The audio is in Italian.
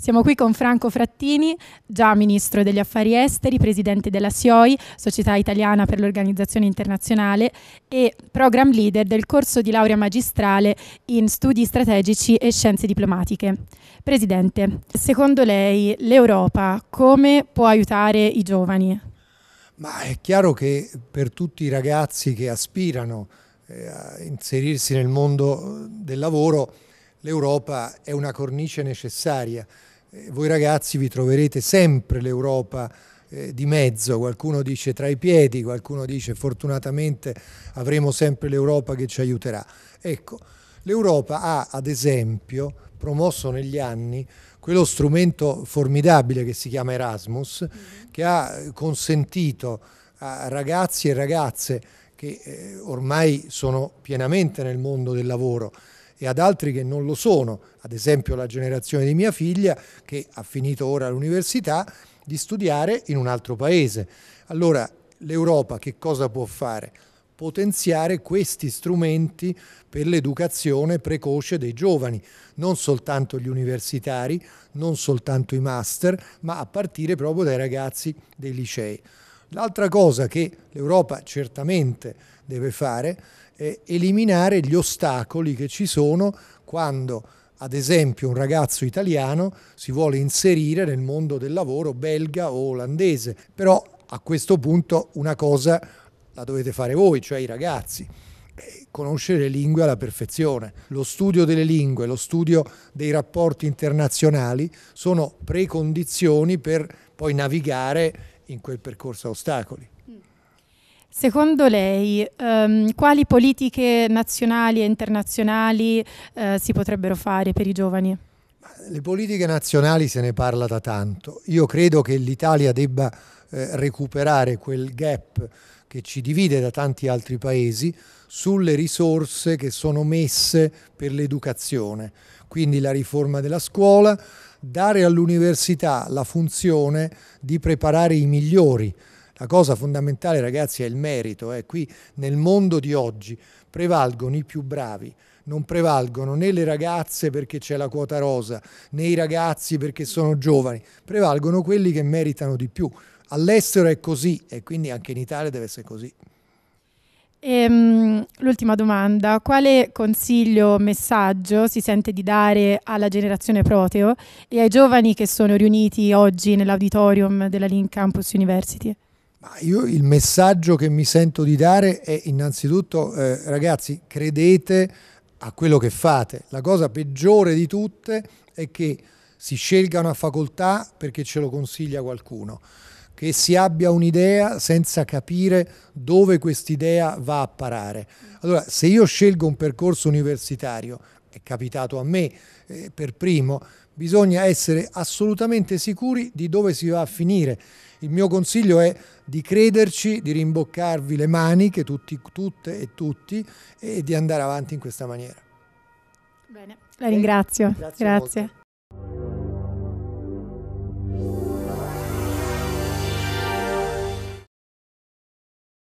Siamo qui con Franco Frattini, già Ministro degli Affari Esteri, Presidente della SIOI, Società Italiana per l'Organizzazione Internazionale e Program Leader del corso di laurea magistrale in Studi Strategici e Scienze Diplomatiche. Presidente, secondo lei l'Europa come può aiutare i giovani? Ma è chiaro che per tutti i ragazzi che aspirano eh, a inserirsi nel mondo del lavoro, l'Europa è una cornice necessaria. Eh, voi ragazzi vi troverete sempre l'Europa eh, di mezzo, qualcuno dice tra i piedi, qualcuno dice fortunatamente avremo sempre l'Europa che ci aiuterà. Ecco, l'Europa ha ad esempio promosso negli anni quello strumento formidabile che si chiama Erasmus, mm-hmm. che ha consentito a ragazzi e ragazze che eh, ormai sono pienamente nel mondo del lavoro e ad altri che non lo sono, ad esempio la generazione di mia figlia che ha finito ora l'università, di studiare in un altro paese. Allora l'Europa che cosa può fare? potenziare questi strumenti per l'educazione precoce dei giovani, non soltanto gli universitari, non soltanto i master, ma a partire proprio dai ragazzi dei licei. L'altra cosa che l'Europa certamente deve fare è eliminare gli ostacoli che ci sono quando ad esempio un ragazzo italiano si vuole inserire nel mondo del lavoro belga o olandese, però a questo punto una cosa la dovete fare voi, cioè i ragazzi. Eh, conoscere le lingue alla perfezione. Lo studio delle lingue, lo studio dei rapporti internazionali sono precondizioni per poi navigare in quel percorso a ostacoli. Secondo lei, um, quali politiche nazionali e internazionali uh, si potrebbero fare per i giovani? Le politiche nazionali se ne parla da tanto. Io credo che l'Italia debba eh, recuperare quel gap che ci divide da tanti altri paesi sulle risorse che sono messe per l'educazione. Quindi la riforma della scuola, dare all'università la funzione di preparare i migliori. La cosa fondamentale ragazzi è il merito. Eh. Qui nel mondo di oggi prevalgono i più bravi, non prevalgono né le ragazze perché c'è la quota rosa, né i ragazzi perché sono giovani, prevalgono quelli che meritano di più. All'estero è così e quindi anche in Italia deve essere così. Ehm, l'ultima domanda, quale consiglio o messaggio si sente di dare alla generazione Proteo e ai giovani che sono riuniti oggi nell'auditorium della Link Campus University? Ma io il messaggio che mi sento di dare è innanzitutto, eh, ragazzi, credete a quello che fate. La cosa peggiore di tutte è che si scelga una facoltà perché ce lo consiglia qualcuno che si abbia un'idea senza capire dove quest'idea va a parare. Allora, se io scelgo un percorso universitario, è capitato a me eh, per primo, bisogna essere assolutamente sicuri di dove si va a finire. Il mio consiglio è di crederci, di rimboccarvi le maniche, tutti, tutte e tutti, e di andare avanti in questa maniera. Bene, la ringrazio. Grazie. Grazie.